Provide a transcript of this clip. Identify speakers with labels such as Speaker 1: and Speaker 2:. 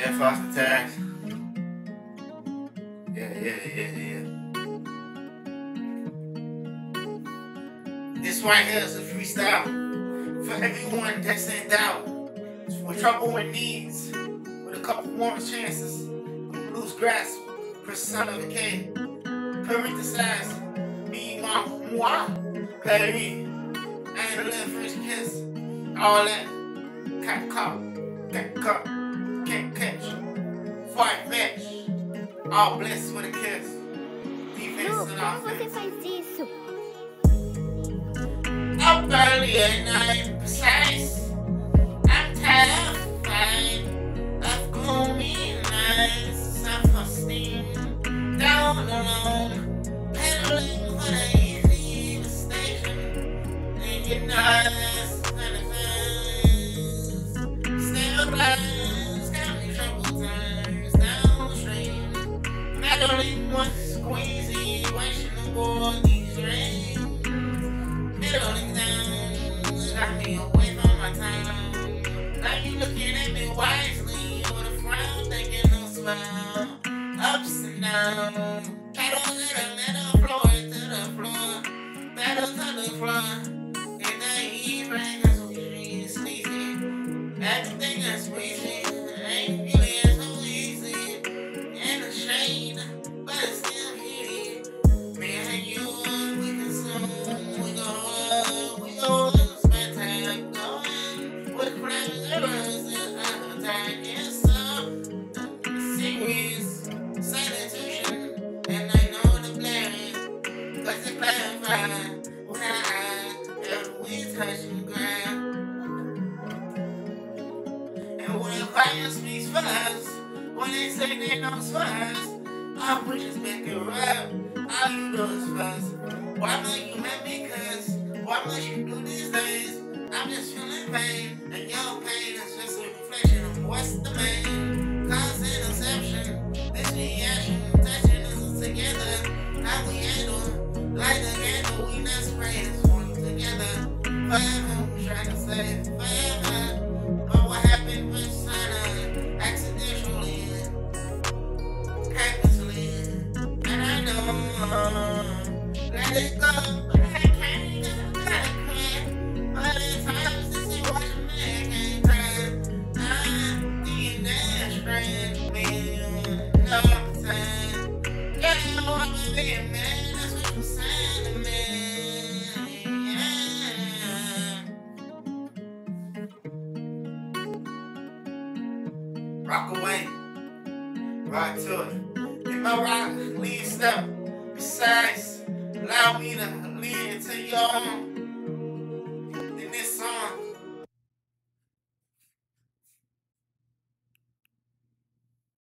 Speaker 1: Yeah, Foster Tax. Yeah, yeah, yeah, yeah. This right here is a freestyle for everyone that's in doubt. For trouble and needs, with a couple more chances. Lose grasp, personificate, parenthesize, me, moi, moi, baby. And a little first kiss, all that. Cat caught, can't catch. Match, all blessed with a kiss. Defense
Speaker 2: Lu,
Speaker 1: and
Speaker 2: como você
Speaker 1: offense.
Speaker 2: faz isso?
Speaker 1: Up early at night, precise. I'm terrified of gloomy nights, self-esteem down alone, pedaling for the easy station. And your nice. Still blind, Meddling with squeezy, questionable on these dreams. Middling down, got me away from my time. Now you looking at me wisely with a frown, thinking no smile. Ups and downs, The fire first, when they say they know first, I would just make it rap. All you do is first. Why must you make me cuss? Why must you do these things? I'm just feeling pain, and your pain is just a reflection of what's the main. Rock away, rock to it. In my rock, lead step, precise. Allow me to lead into your.